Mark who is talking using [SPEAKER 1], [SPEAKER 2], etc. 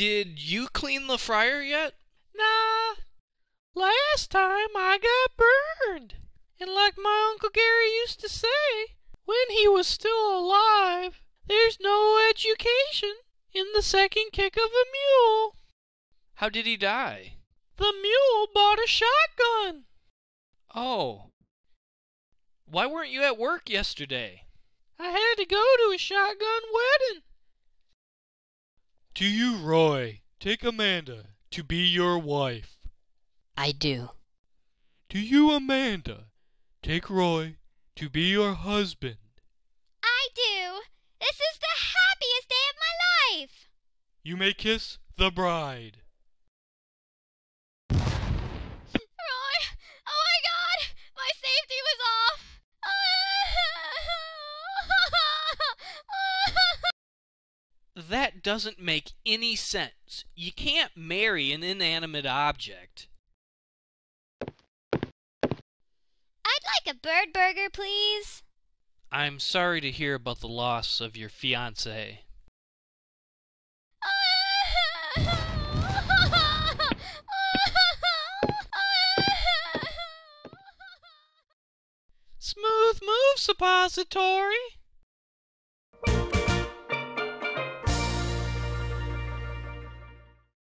[SPEAKER 1] Did you clean the fryer yet?
[SPEAKER 2] Nah. Last time I got burned. And like my Uncle Gary used to say, when he was still alive, there's no education in the second kick of a mule.
[SPEAKER 1] How did he die?
[SPEAKER 2] The mule bought a shotgun.
[SPEAKER 1] Oh. Why weren't you at work yesterday?
[SPEAKER 2] I had to go to a shotgun wedding.
[SPEAKER 3] Do you, Roy, take Amanda to be your wife?
[SPEAKER 4] I do.
[SPEAKER 3] Do you, Amanda, take Roy to be your husband?
[SPEAKER 5] I do. This is the happiest day of my life.
[SPEAKER 3] You may kiss the bride.
[SPEAKER 5] Roy! Oh my god! My safety was off!
[SPEAKER 1] That doesn't make any sense. You can't marry an inanimate object.
[SPEAKER 5] I'd like a bird burger, please.
[SPEAKER 1] I'm sorry to hear about the loss of your fiance.
[SPEAKER 2] Smooth move, suppository.